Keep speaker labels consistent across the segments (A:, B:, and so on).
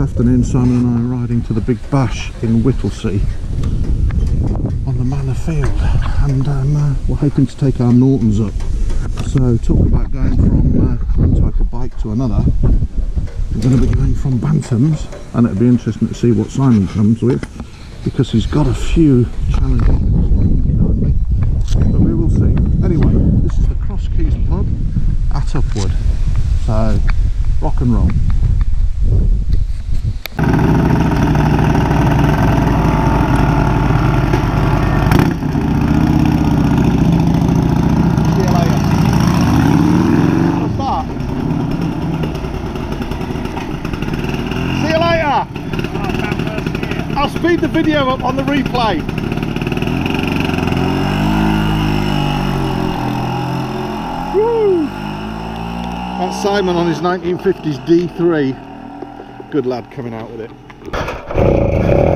A: afternoon Simon and I are riding to the Big Bash in Whittlesey on the Manor Field and um, uh, we're hoping to take our Nortons up. So talk about going from uh, one type of bike to another. We're going to be going from Bantams and it'll be interesting to see what Simon comes with because he's got a few challenges but we will see. Anyway, this is the Cross Keys pub at Upwood. So rock and roll. See you later. What's that? See you later. I'll speed the video up on the replay. Woo! That's Simon on his 1950s D3. Good lad coming out with it.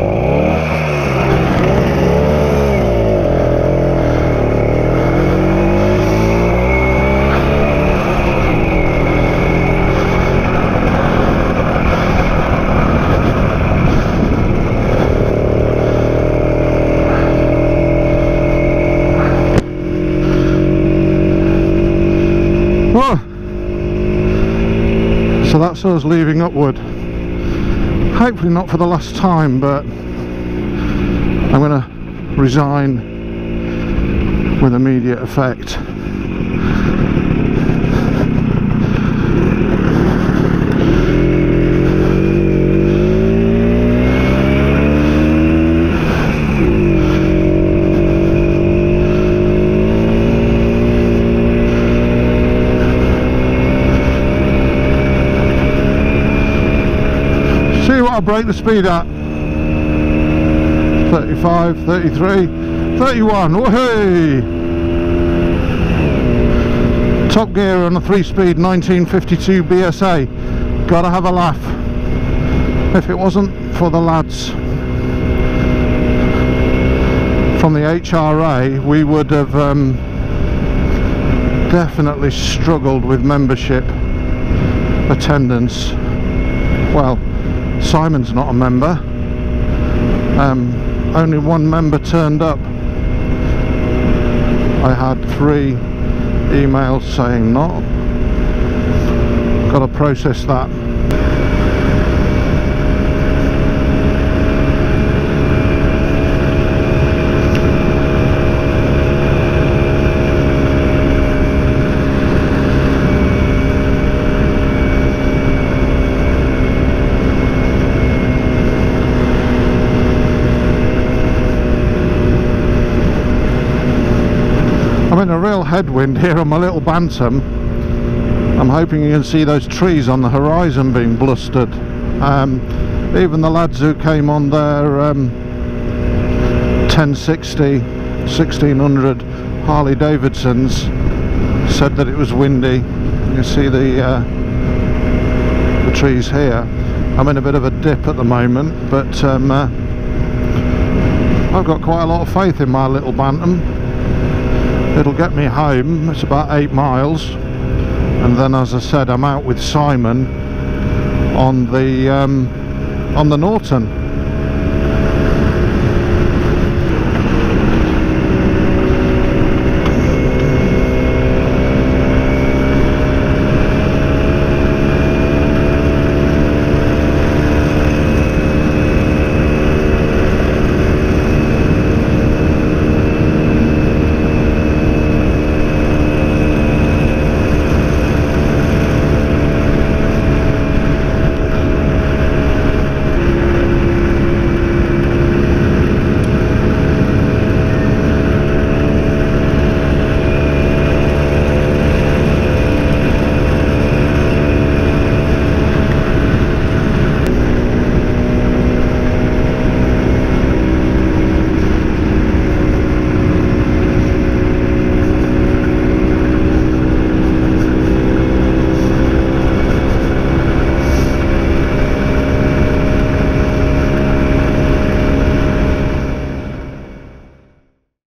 A: Oh. So that's us leaving Upwood. Hopefully not for the last time, but I'm going to resign with immediate effect. See what I break the speed at. 35, 33, 31. Woohoo! Top gear on a three-speed 1952 BSA. Gotta have a laugh. If it wasn't for the lads from the HRA, we would have um, definitely struggled with membership attendance. Well, Simon's not a member. Um, only one member turned up. I had three emails saying not. Got to process that. Headwind here on my little Bantam. I'm hoping you can see those trees on the horizon being blustered. Um, even the lads who came on their um, 1060, 1600 Harley Davidsons said that it was windy. You see the, uh, the trees here. I'm in a bit of a dip at the moment, but um, uh, I've got quite a lot of faith in my little Bantam it'll get me home it's about eight miles. And then as I said I'm out with Simon on the um, on the Norton